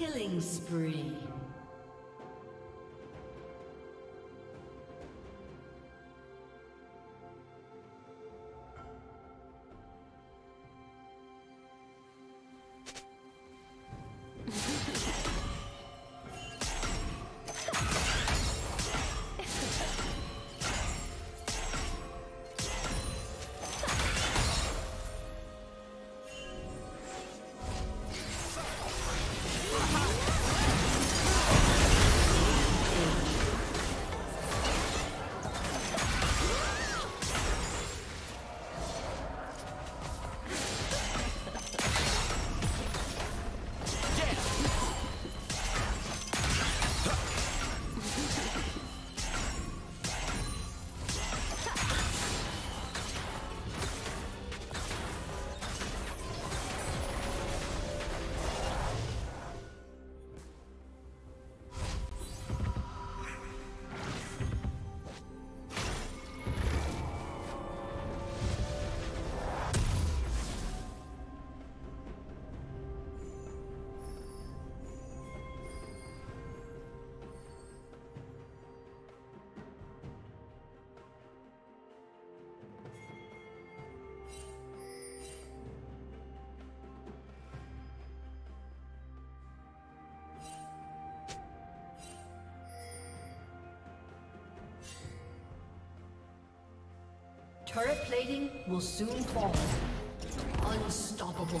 Killing spree. Turret plating will soon fall. Unstoppable.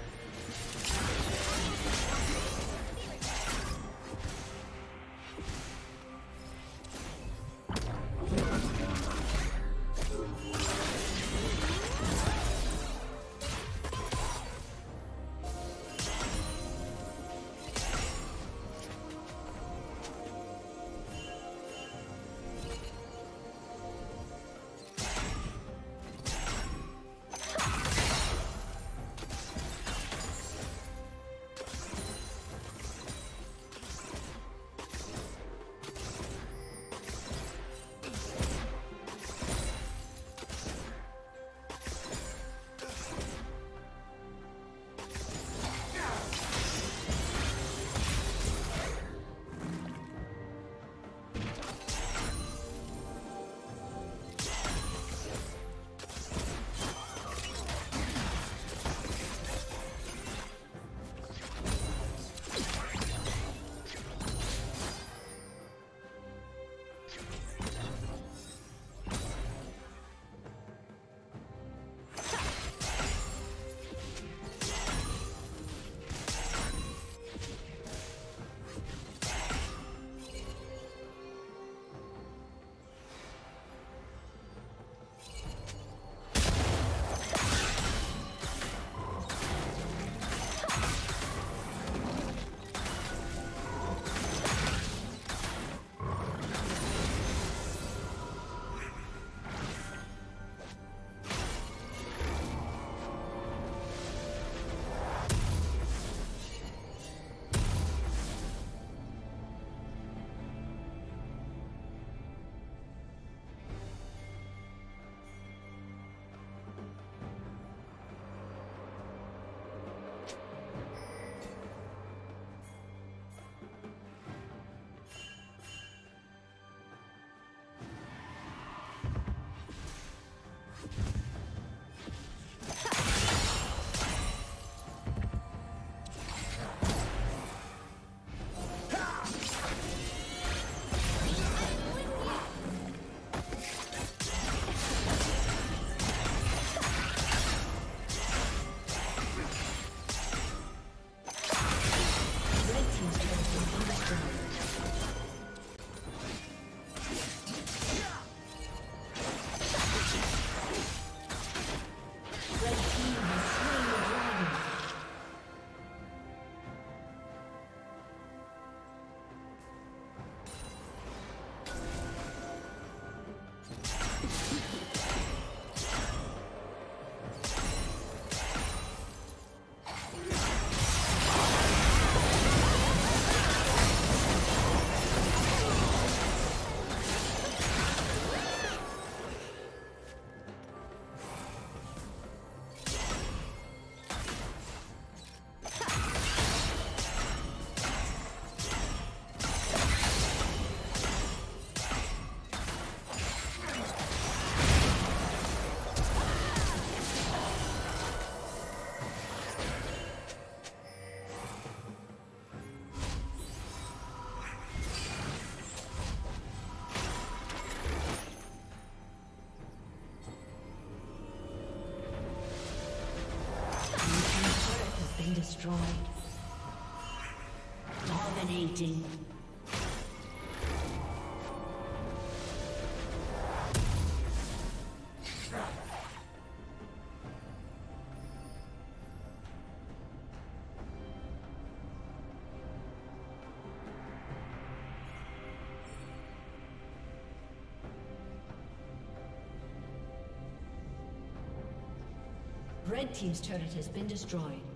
Destroyed. Dominating. Red Team's turret has been destroyed.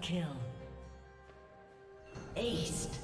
Kill. Aced.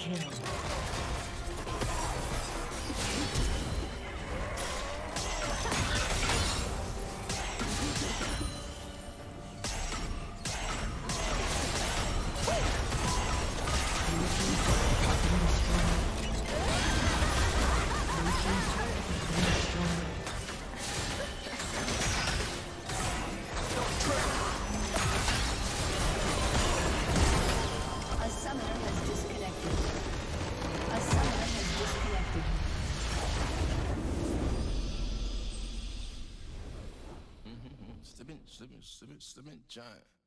Kill. Slipping, slipping, slipping, giant.